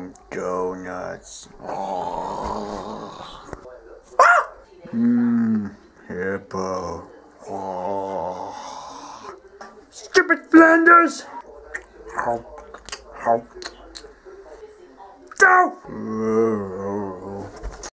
Mmm, donuts. Mmm, ah! hippo. Ah. Stupid Flanders! How? How? Go!